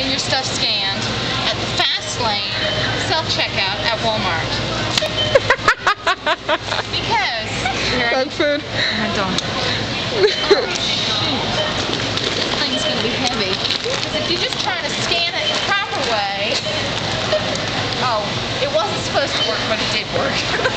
getting your stuff scanned at the fast lane self-checkout at Walmart. because you're Dog food. I don't. Oh. This thing's gonna be heavy. Because if you just try to scan it the proper way, oh, it wasn't supposed to work, but it did work.